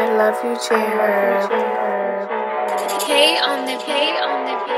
I love you, Jay Herb. K on the K on the K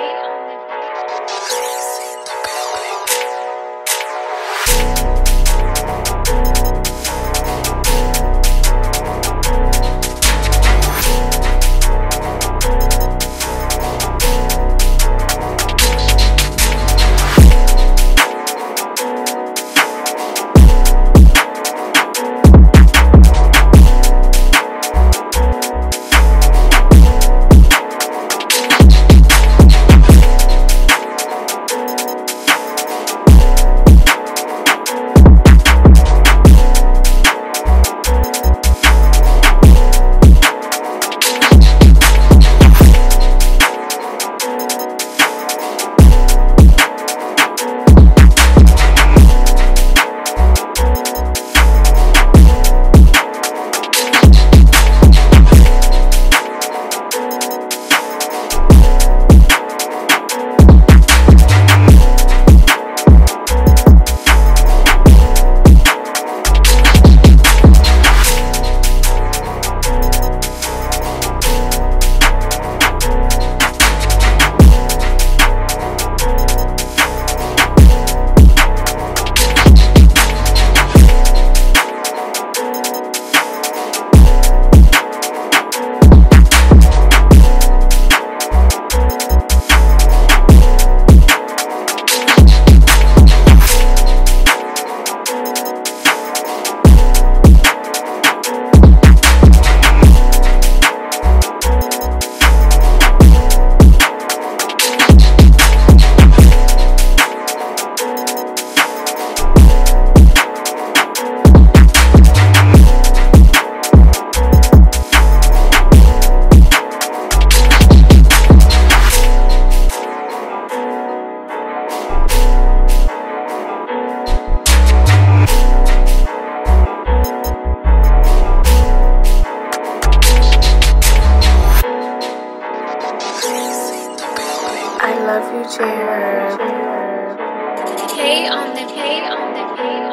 love you, Herb. K on the K on the K on the